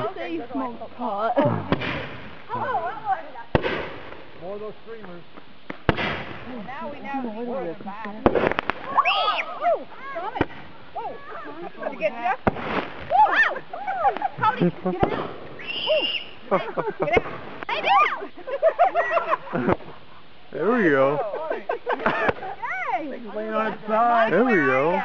you say you smoke pot? Oh, oh, oh, more of those streamers. Well, now we know he's more back. five. Thomas! Tommy! Woo! Did you get Jeff? Woo! Cody, get out! Get out! Get out! There we go. Hey! Laying on its side. There we go.